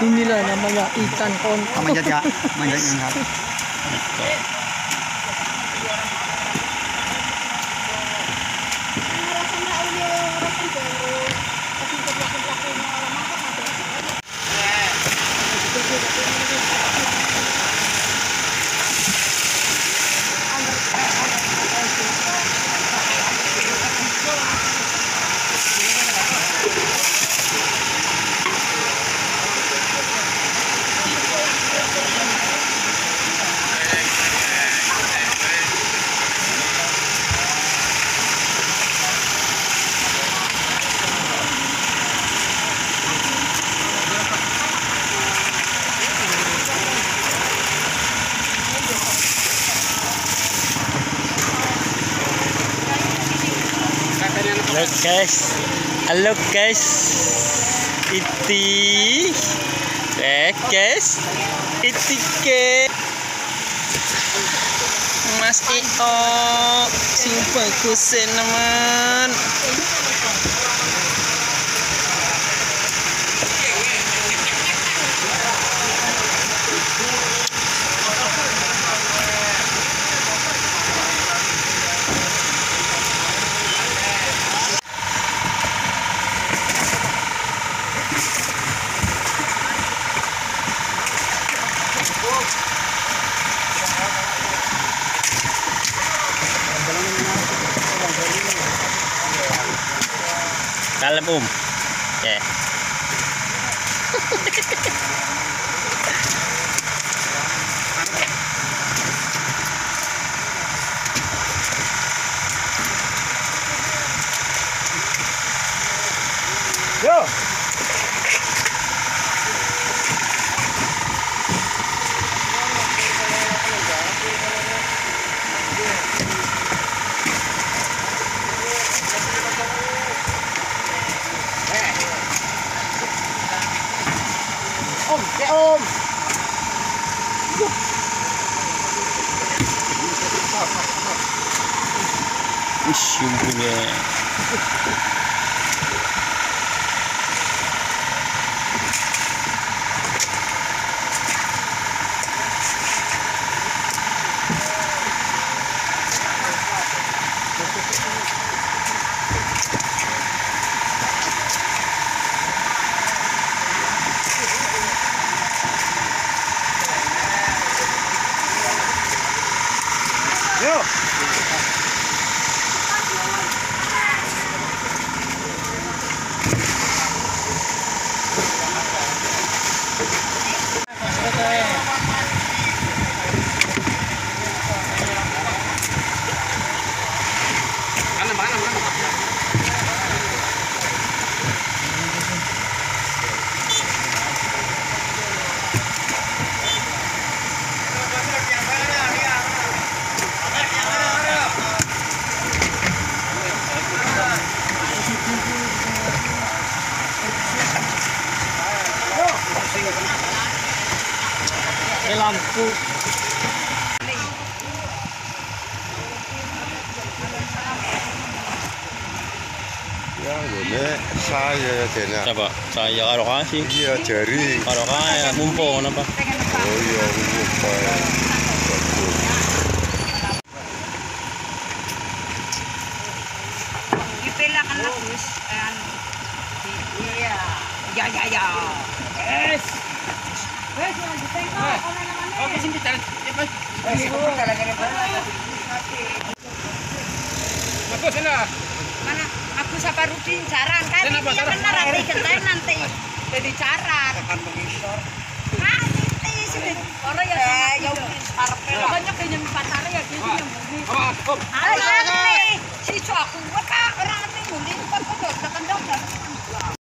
ที่นี่เลยนะมายาอีจันคนมายาจะมายาจันครับ Halo guys. Halo guys. Iti. Eh guys. Iti ke. Mas Io. Sing bagus naman. um. Yeah. Ом! Ищу, бля. Entendeu? Ya, ini saya ya Dena. Coba saya karo kasih. Iya jari. Karo kaya mumpung apa? Oh iya. Bagus. Ipila kan bagus. Kan. Iya. Ya ya ya. Yes. Ditengok ono namanya. Oke, sini talaga rin Mana? Aku sa Parudin jaran kan? Ini yang benar nanti kentai nanti. Jadi jaran. Ah, nanti sini. Orang ya ya sarap. Banyak yang pasar ya gitu yang bumi. Alah, nanti si aku apa